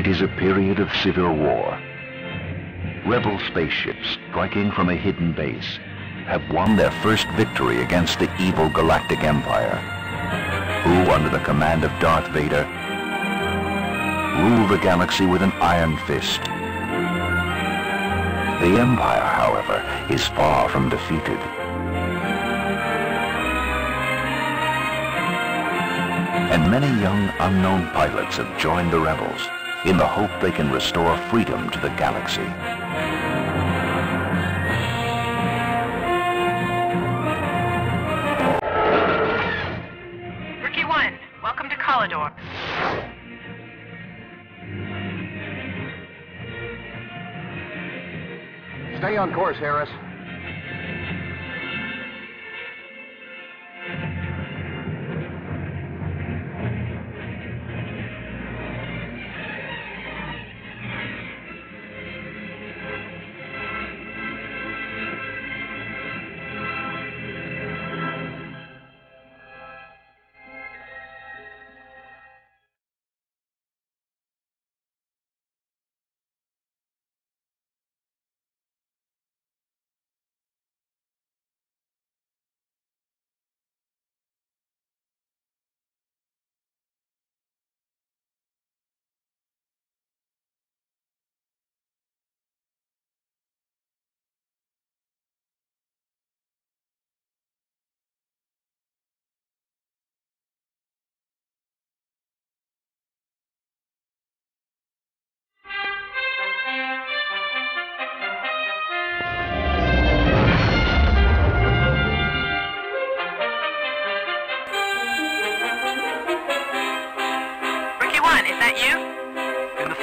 It is a period of civil war. Rebel spaceships striking from a hidden base have won their first victory against the evil Galactic Empire, who, under the command of Darth Vader, rule the galaxy with an iron fist. The Empire, however, is far from defeated. And many young unknown pilots have joined the rebels in the hope they can restore freedom to the galaxy. Rookie One, welcome to Kolaador. Stay on course, Harris.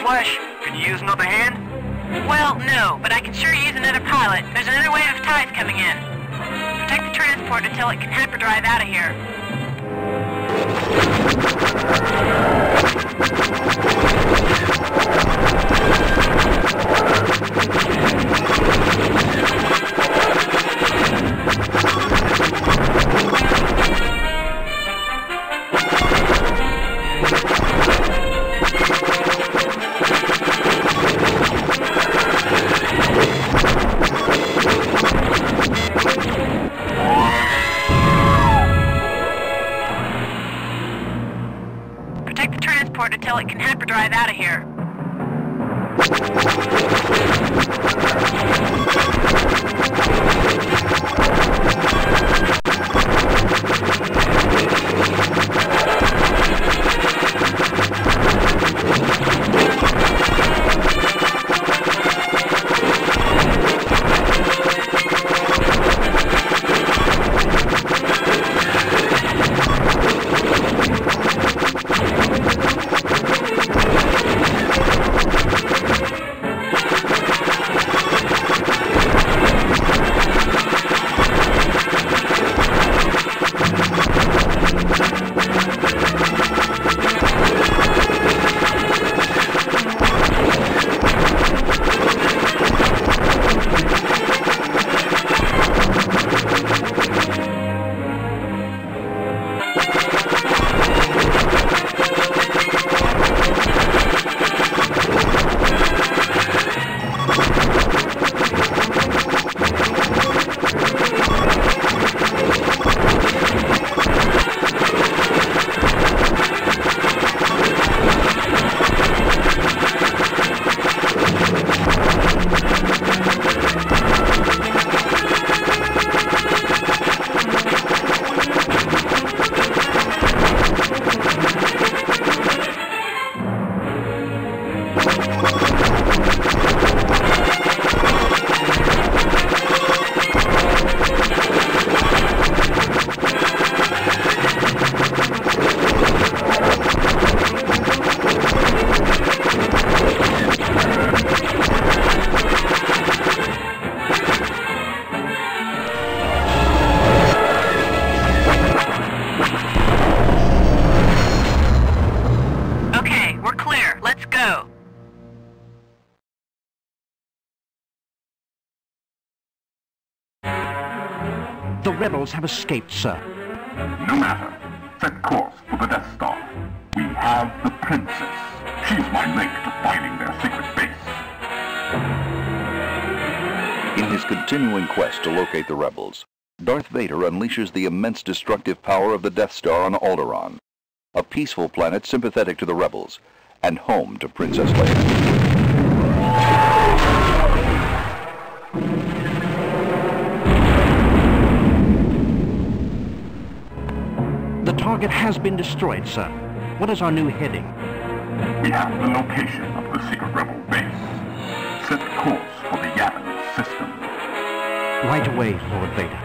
Flesh, can you use another hand? Well, no, but I can sure use another pilot. There's another wave of tides coming in. Protect the transport until it can hyperdrive out of here. Protect The rebels have escaped, sir. No matter. Set course for the Death Star. We have the Princess. She's my link to finding their secret base. In his continuing quest to locate the rebels, Darth Vader unleashes the immense destructive power of the Death Star on Alderaan, a peaceful planet sympathetic to the rebels, and home to Princess Leia. Target has been destroyed, sir. What is our new heading? We have the location of the secret rebel base. Set course for the Yavin system. Right away, Lord Vader.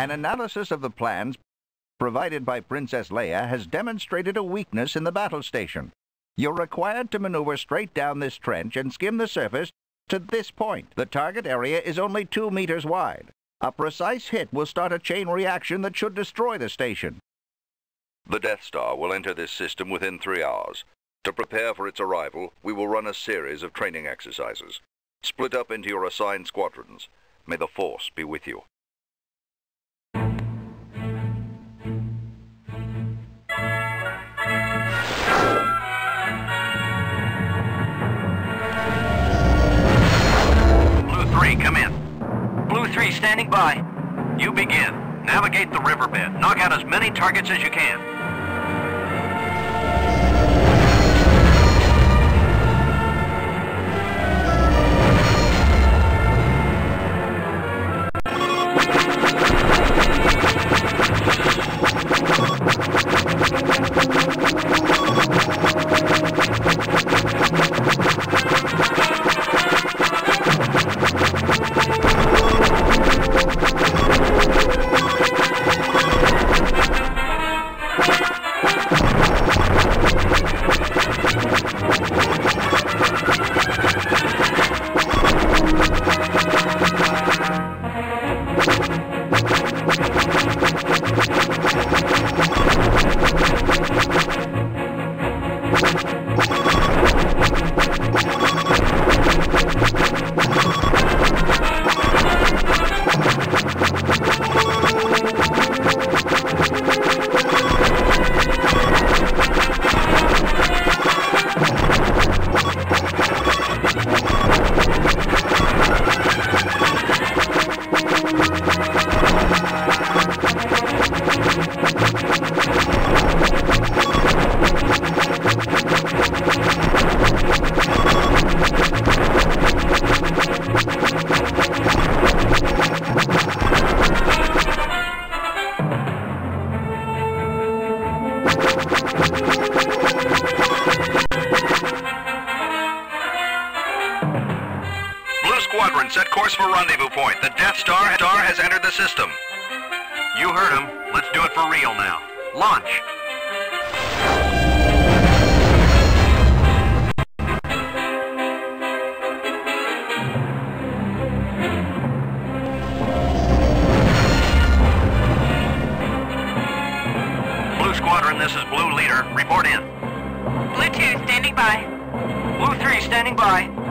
An analysis of the plans provided by Princess Leia has demonstrated a weakness in the battle station. You're required to maneuver straight down this trench and skim the surface to this point. The target area is only two meters wide. A precise hit will start a chain reaction that should destroy the station. The Death Star will enter this system within three hours. To prepare for its arrival, we will run a series of training exercises. Split up into your assigned squadrons. May the Force be with you. 3, come in. Blue 3, standing by. You begin. Navigate the riverbed. Knock out as many targets as you can. Blue Squadron, set course for rendezvous point. The Death Star, Star has entered the system. You heard him. Let's do it for real now. Launch. Blue Squadron, this is Blue Leader. Report in. Blue 2, standing by. Blue 3, standing by.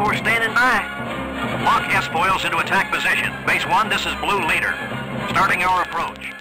Blue 4, standing by. Lock S-foils into attack position. Base 1, this is Blue Leader. Starting our approach.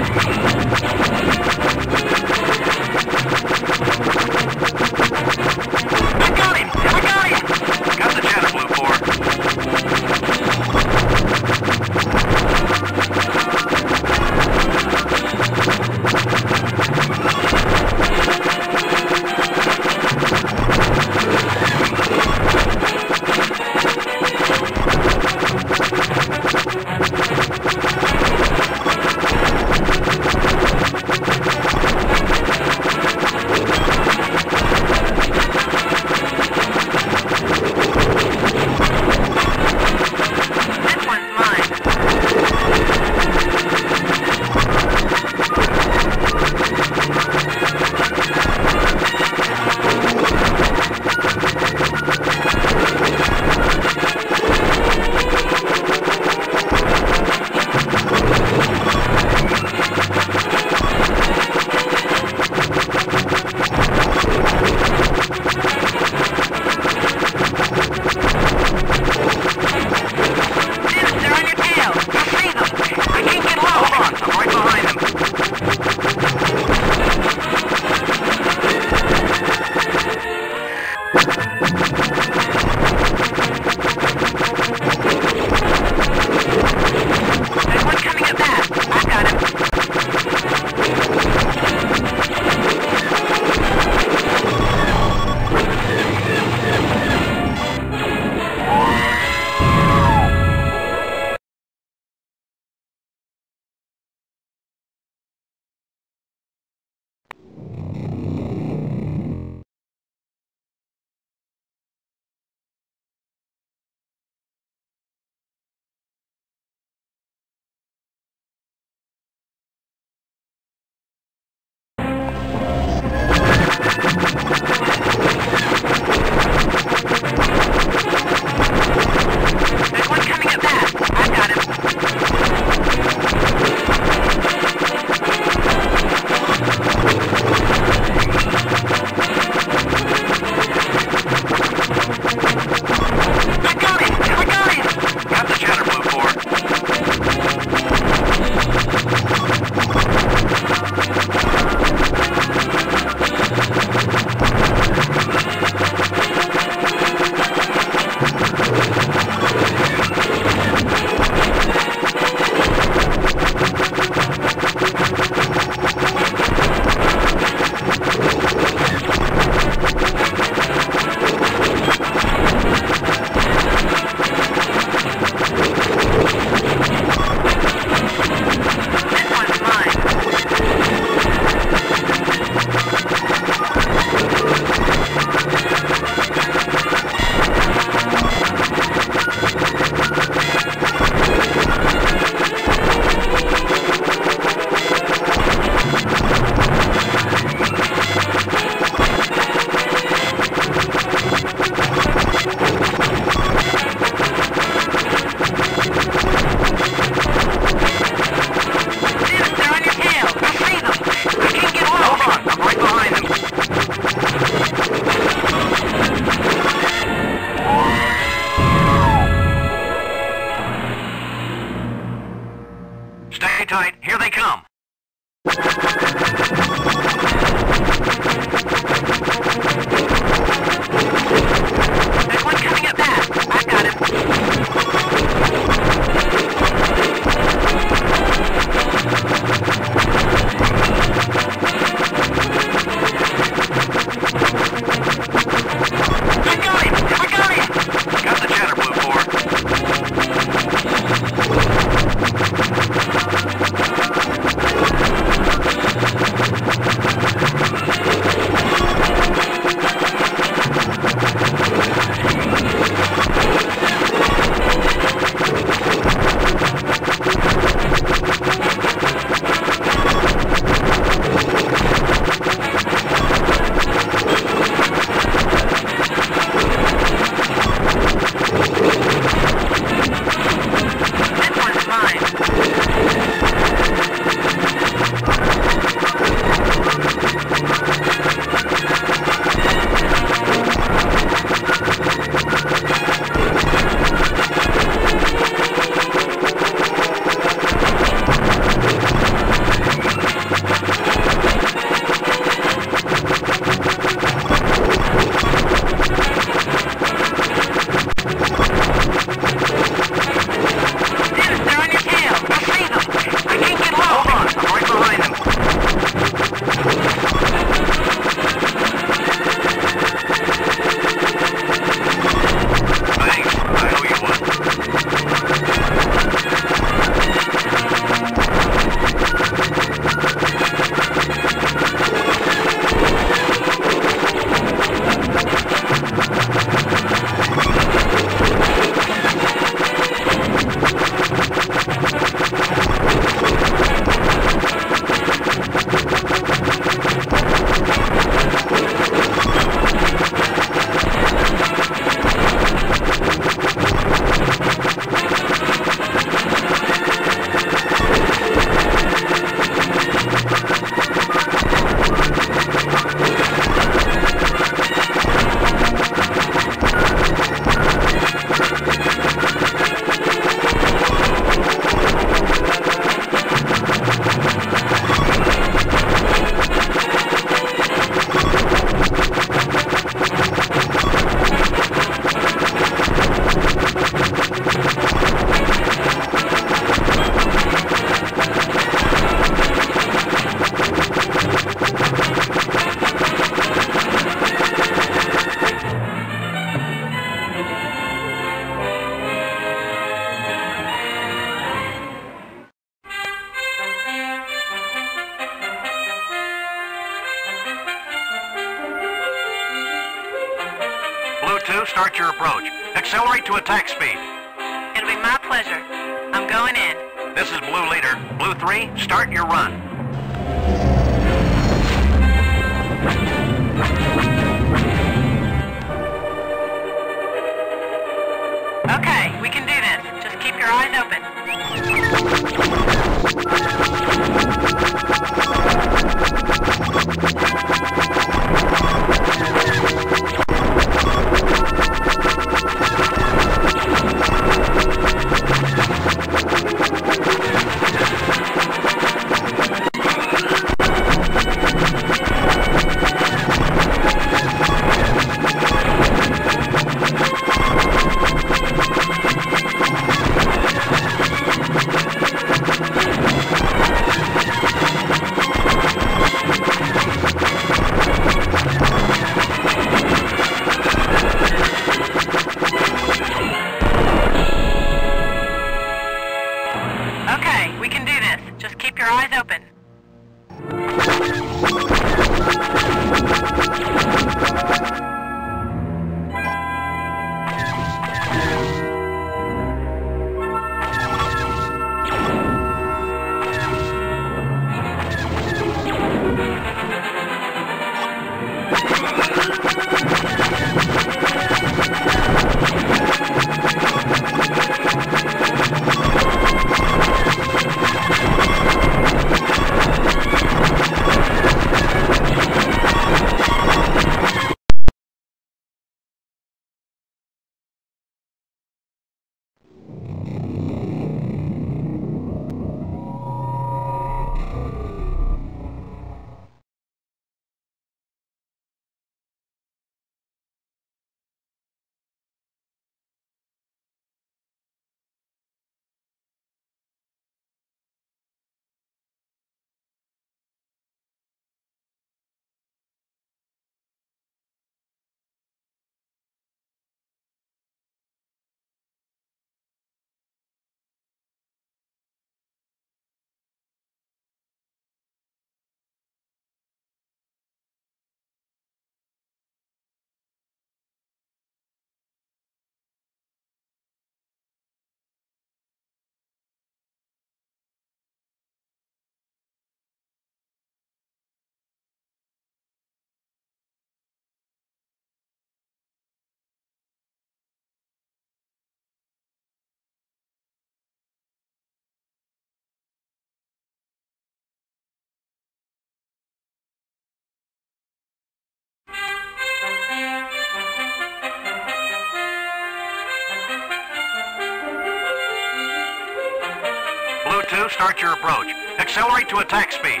Start your approach. Accelerate to attack speed.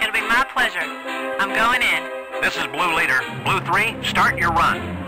It'll be my pleasure. I'm going in. This is Blue Leader. Blue 3, start your run.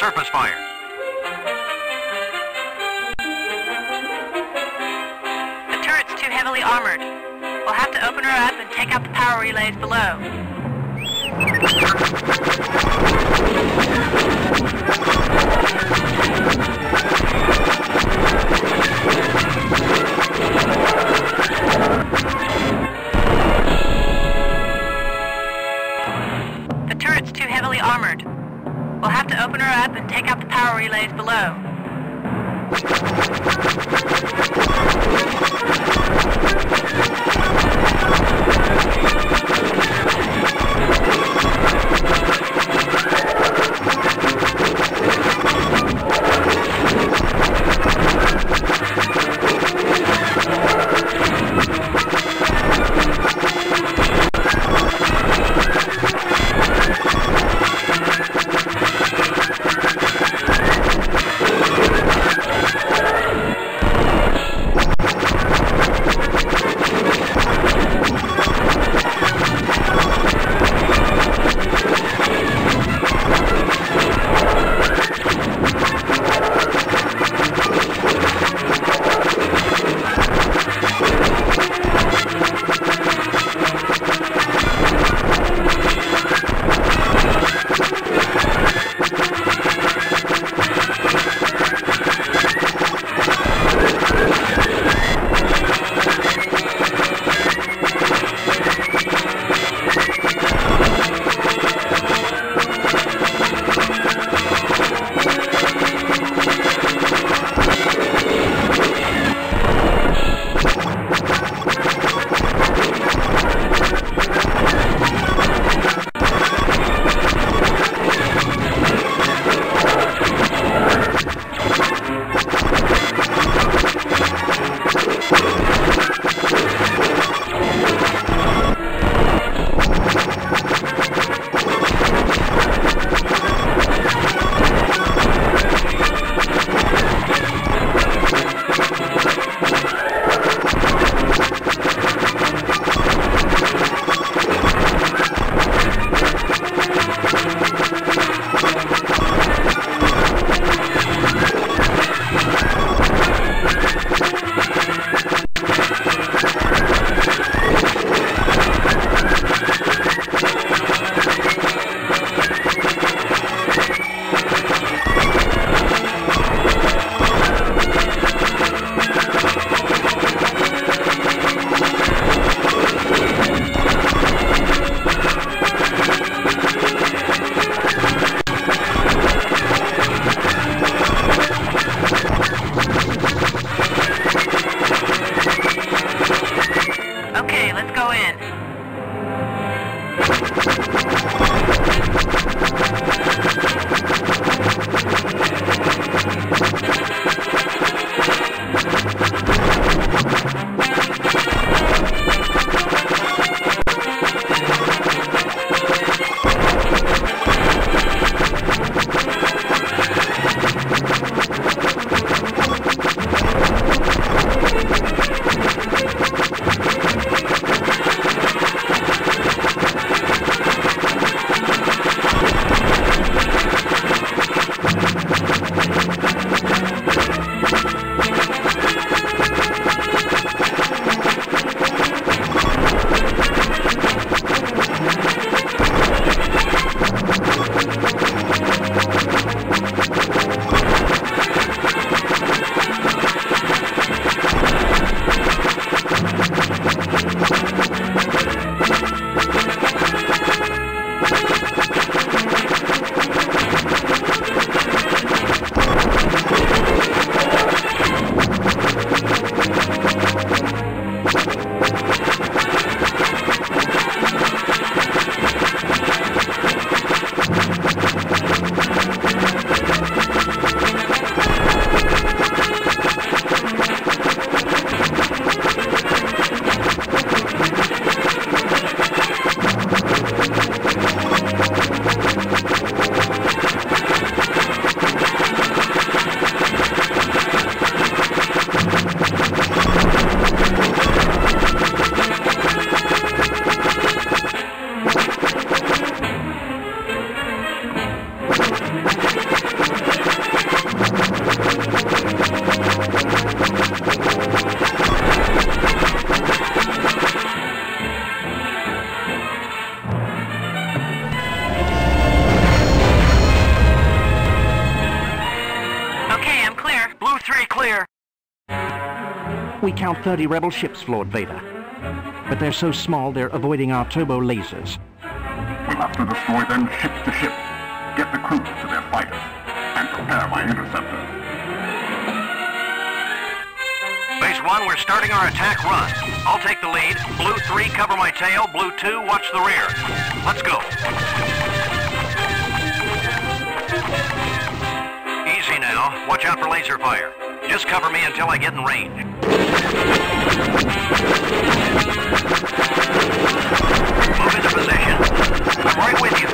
Surface fire. The turret's too heavily armored. We'll have to open her up and take out the power relays below. Open her up and take out the power relays below. Count 30 rebel ships, Lord Vader. But they're so small they're avoiding our turbo lasers. We'll have to destroy them ship to ship, get the crews to their fighters, and prepare my interceptor. Base 1, we're starting our attack run. I'll take the lead. Blue 3, cover my tail. Blue 2, watch the rear. Let's go. Easy now. Watch out for laser fire. Just cover me until I get in range. Move into position. I'm right with you.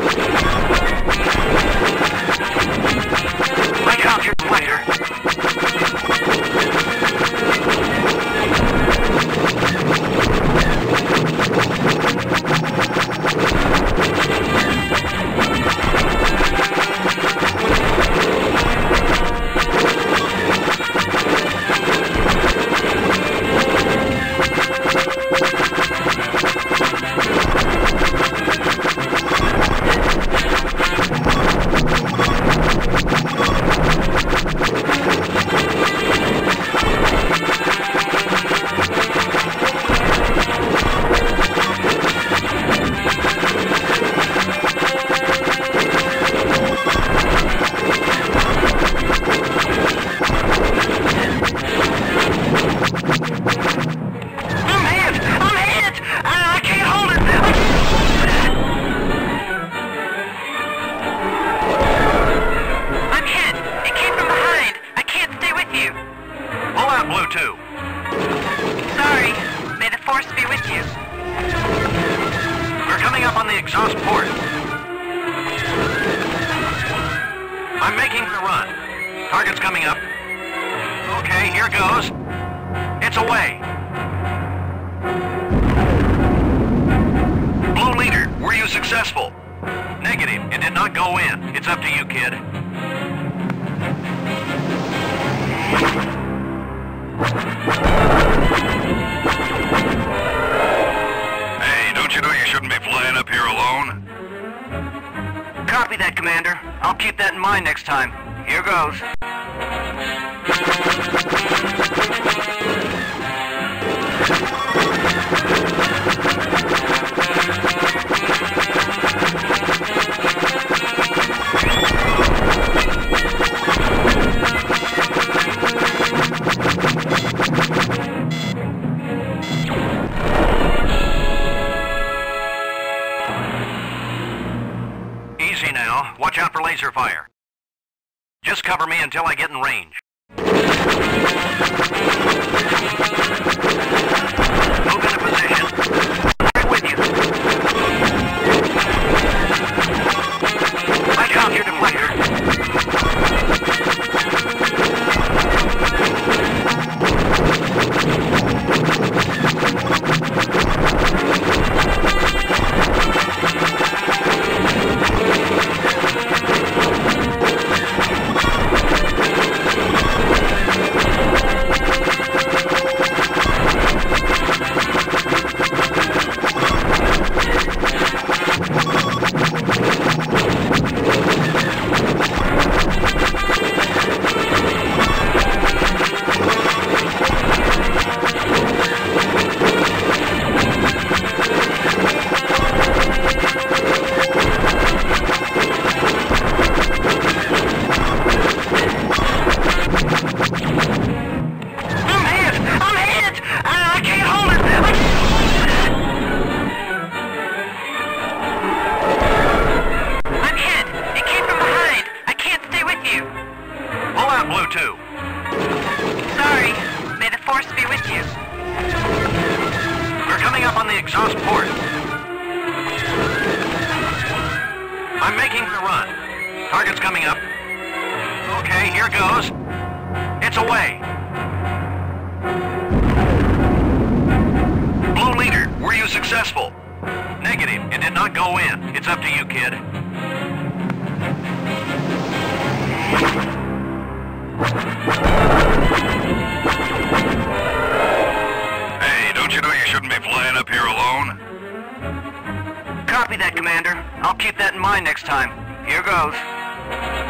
Okay, here goes. It's away. Blue leader, were you successful? Negative. It did not go in. It's up to you, kid. Hey, don't you know you shouldn't be flying up here alone? Copy that, Commander. I'll keep that in mind next time. Here goes.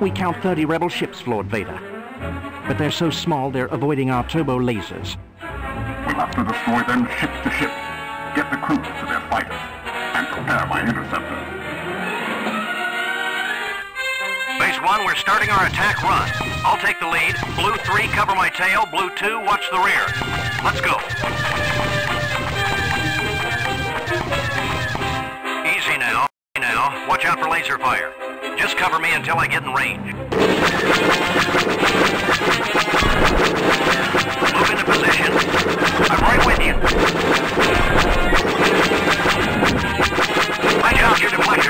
We count 30 rebel ships, Lord Vader. But they're so small they're avoiding our turbo lasers. We'll have to destroy them ship to ship, get the crews to their fighters, and prepare my interceptor. Base 1, we're starting our attack run. I'll take the lead. Blue 3, cover my tail. Blue 2, watch the rear. Let's go. Easy now. Now, watch out for laser fire. Just cover me until I get in range. Move into position. I'm right with you. Watch out, your deflector.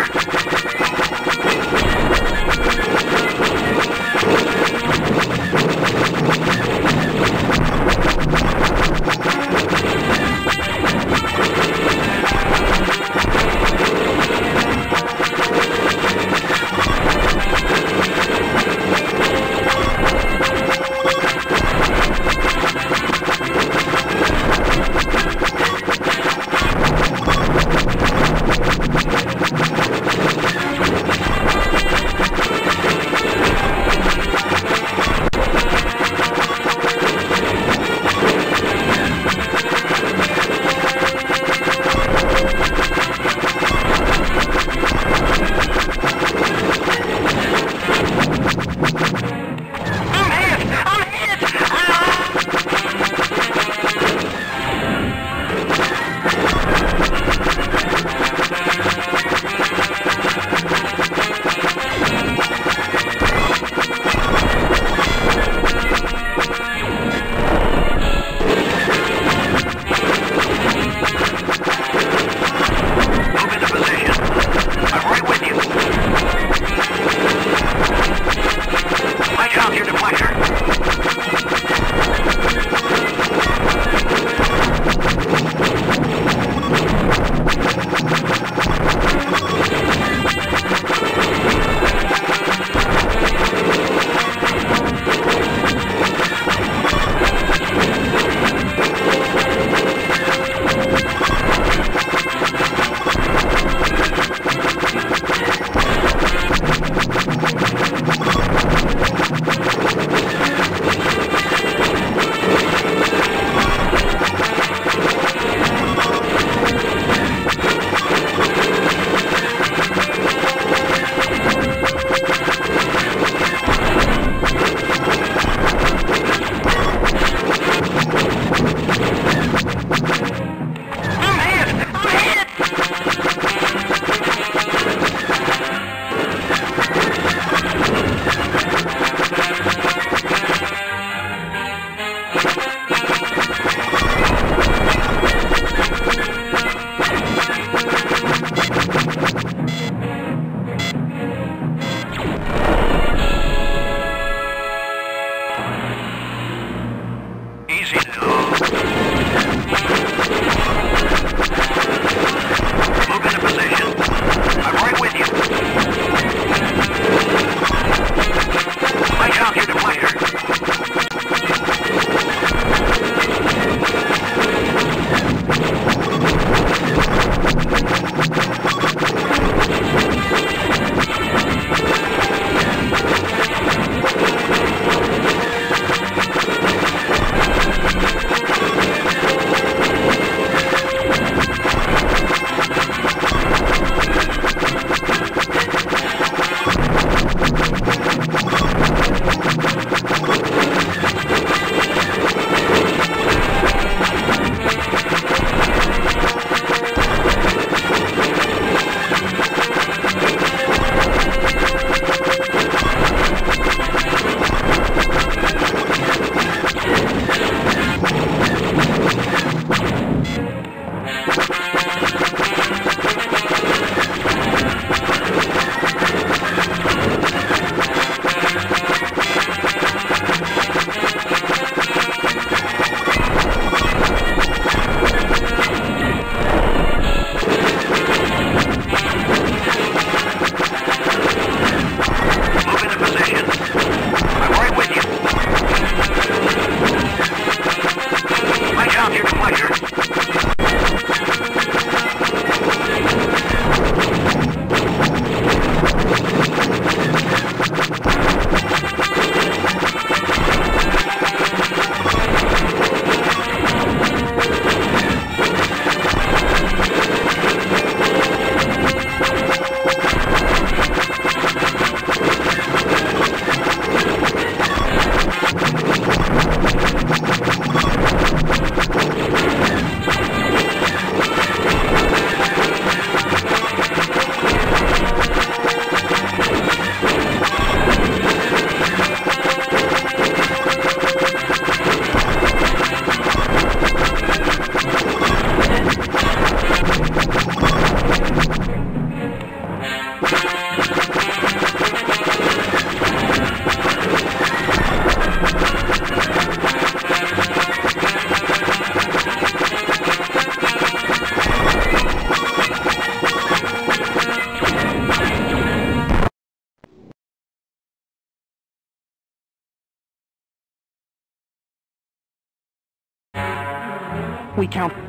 Count...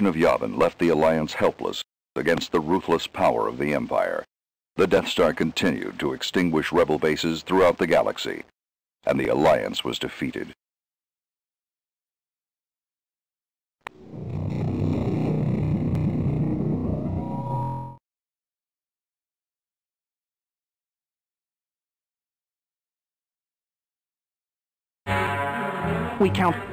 destruction of Yavin left the Alliance helpless against the ruthless power of the Empire. The Death Star continued to extinguish rebel bases throughout the galaxy, and the Alliance was defeated. We count...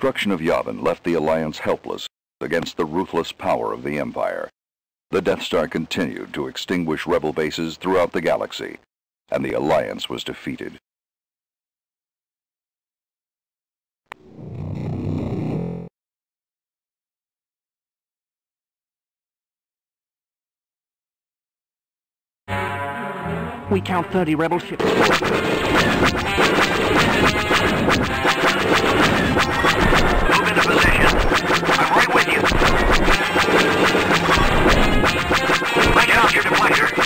destruction of Yavin left the Alliance helpless against the ruthless power of the Empire. The Death Star continued to extinguish rebel bases throughout the galaxy, and the Alliance was defeated. We count 30 rebel ships. Out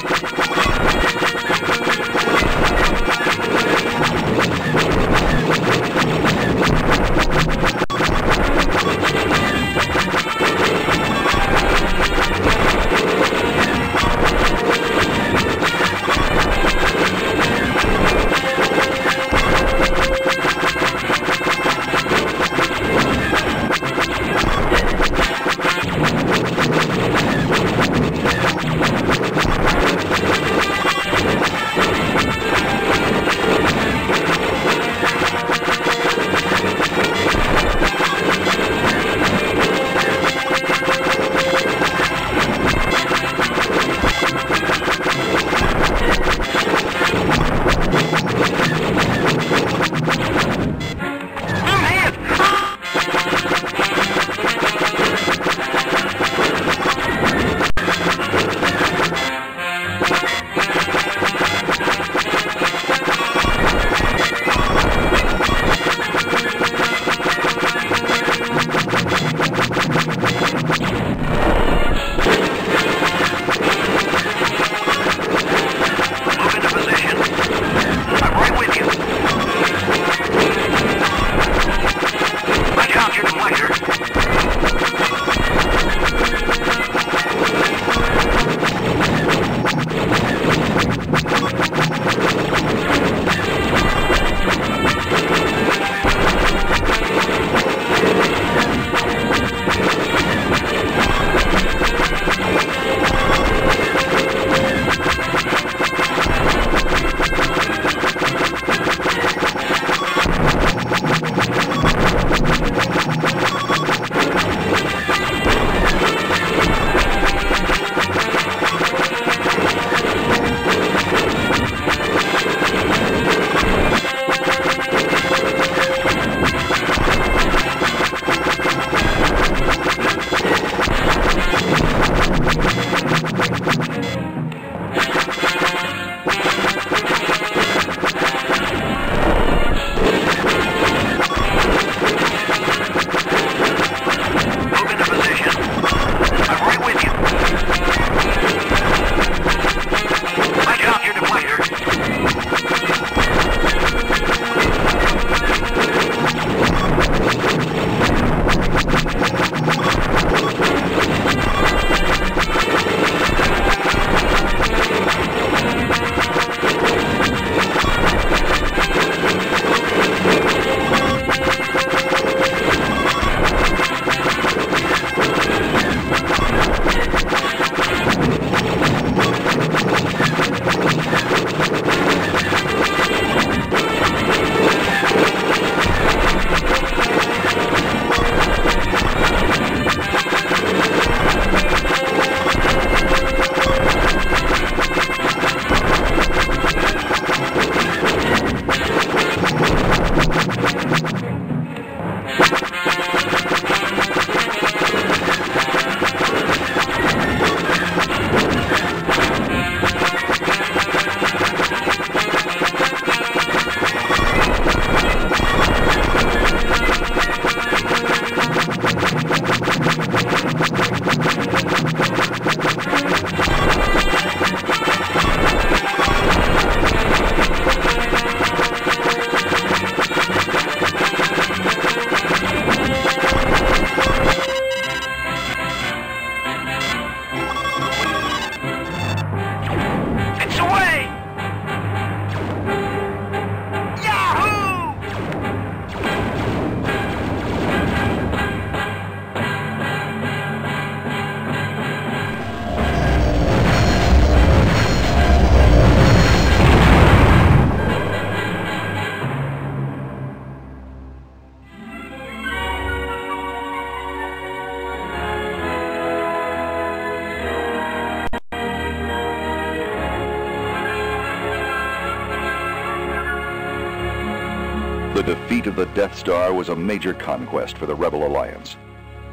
defeat of the Death Star was a major conquest for the Rebel Alliance.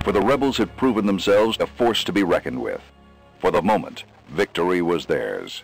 For the Rebels had proven themselves a force to be reckoned with. For the moment, victory was theirs.